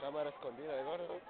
Cámara escondida de gordo.